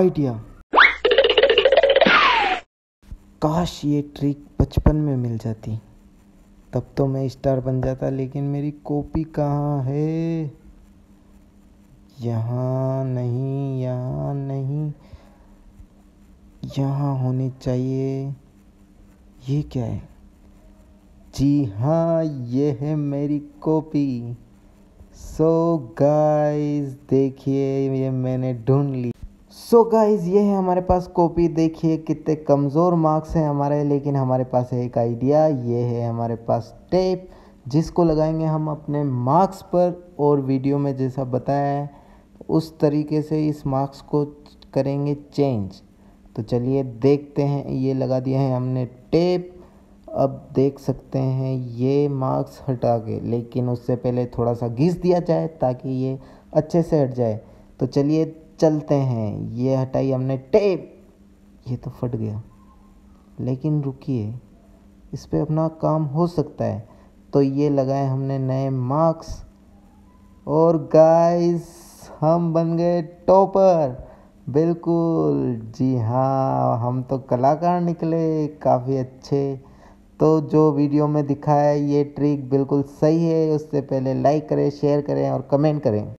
Idea. काश ये trick बचपन में मिल जाती। तब तो मैं स्टार बन जाता, लेकिन मेरी कॉपी कहाँ है? यहाँ नहीं यहाँ नहीं। यहाँ होनी चाहिए। ये क्या है? जी हाँ ये है मेरी कॉपी। सो गाइस देखिए, ये मैंने ढूंढ ली। सो so गाइस ये है हमारे पास कॉपी देखिए कितने कमज़ोर मार्क्स हैं हमारे, लेकिन हमारे पास है एक आइडिया ये है हमारे पास टेप जिसको लगाएँगे हम अपने मार्क्स पर, और वीडियो में जैसा बताया है, उस तरीके से इस मार्क्स को करेंगे चेंज तो चलिए देखते हैं। ये लगा दिया है हमने टेप अब देख सकते हैं ये मार्क्स हटा के, लेकिन उससे पहले थोड़ा सा घिस दिया जाए ताकि ये अच्छे से हट जाए। तो चलिए चलते हैं, ये हटाई हमने, टेप! ये तो फट गया। लेकिन रुकिए, इस पर अपना काम हो सकता है। तो ये लगाए हमने नए मार्क्स। और गाइस हम बन गए टॉपर। बिल्कुल! जी हाँ हम तो कलाकार निकले, काफ़ी अच्छे। तो जो वीडियो में दिखाया ये ट्रिक बिल्कुल सही है। उससे पहले लाइक करें शेयर करें और कमेंट करें।